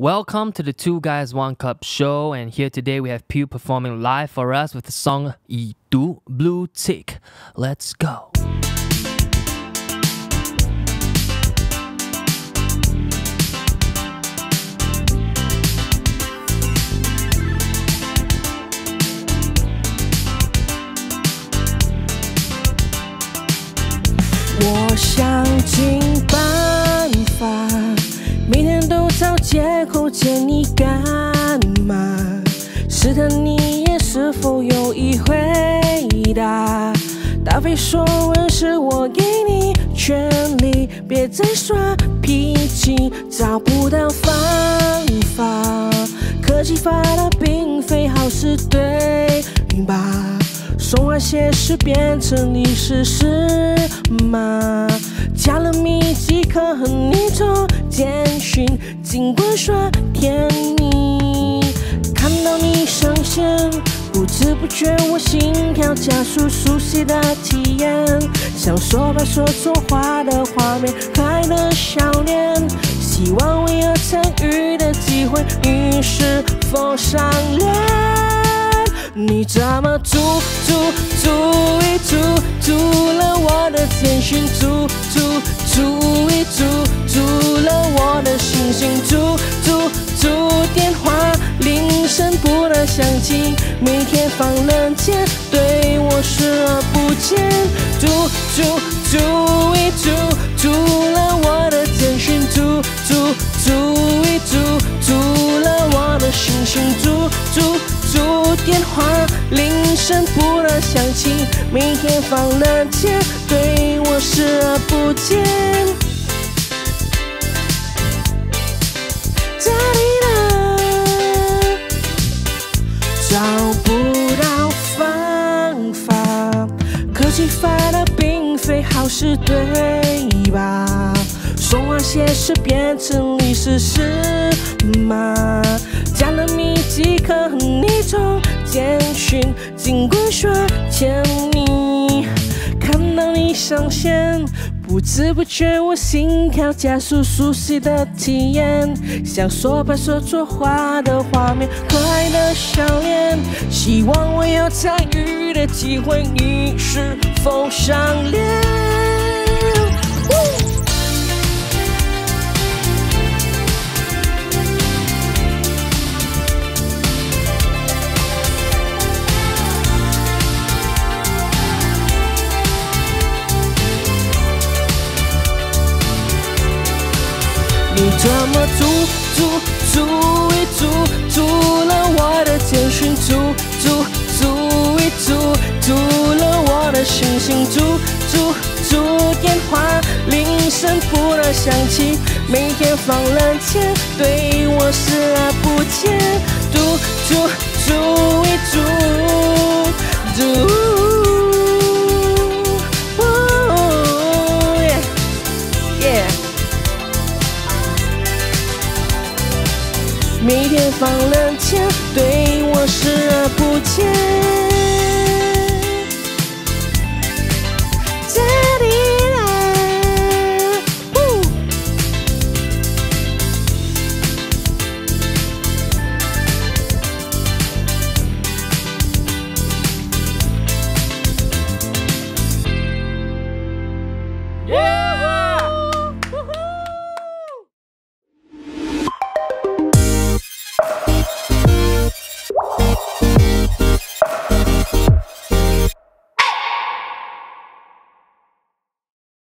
Welcome to the Two Guys One Cup show, and here today we have Pew performing live for us with the song "I Do Blue Tick." Let's go. 见你干嘛？试探你也是否有意回答？答非所问是我给你权利，别再耍脾气，找不到方法。科技发达并非好事，对吧？说话写诗变成历史是吗？加了密即可和你做简讯，尽管耍甜蜜。看到你上线，不知不觉我心跳加速，熟悉的体验，想说白说错话的画面，可爱的笑脸，希望我有参与的机会，你是否上脸？你怎么注注注意注注了我的简讯，注注每天放冷箭，对我视而不见，注注注意注注了我的简讯，注注注意注注了我的信息，注注注电话铃声不断响起，每天放冷箭，对我视而不见。是，对吧？说话写诗变成历史是吗？加了密即可和你从简讯，尽管说甜蜜。看到你上线，不知不觉我心跳加速，熟悉的体验，像说白说错话的画面，可爱的笑脸，希望我有参与的机会，你是否上脸？你怎么阻阻阻一阻阻了我的简讯，阻阻阻一阻阻了我的信息，阻阻阻电话铃声不断响起，每天放冷天，对我视而不见，堵住每天放冷枪，对我视而不见。